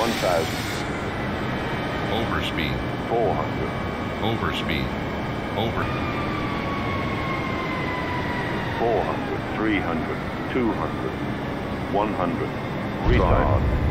1000. Overspeed. 400. Overspeed. Over. 400, 300, 200, 100. Retard.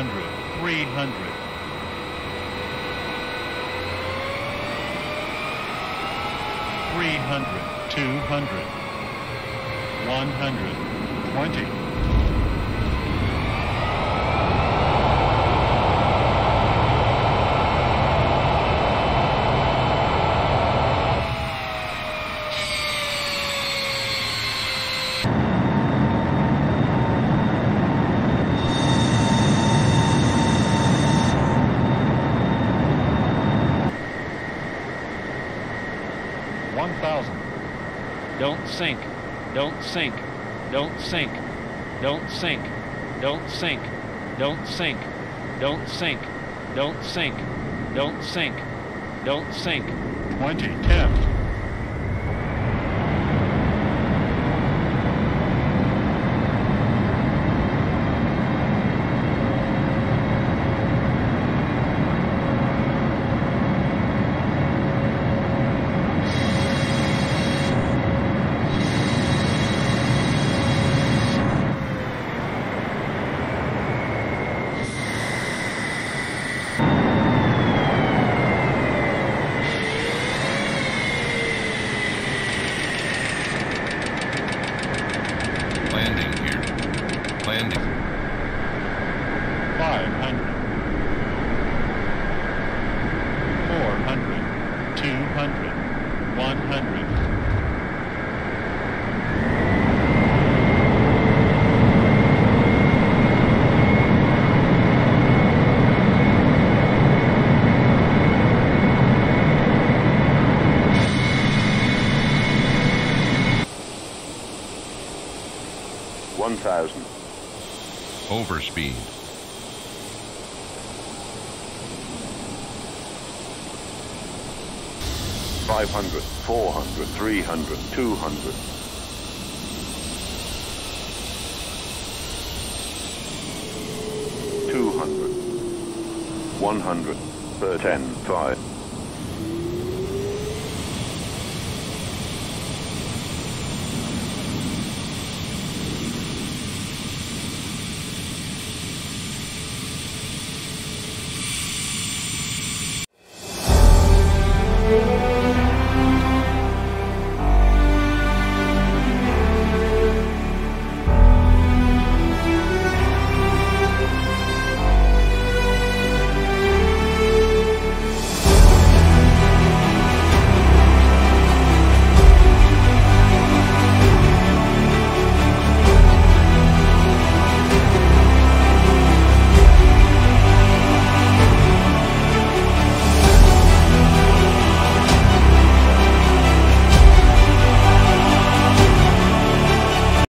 Four hundred, three hundred. Three hundred, two hundred. One hundred, twenty. Don't sink. Don't sink. Don't sink. Don't sink. Don't sink. Don't sink. Don't sink. Don't sink. Don't sink. Don't sink. 2010. 500, 400, 200, 100. One thousand. Overspeed. 500, 400, 300, 200. Two hundred, one hundred, thirteen, five.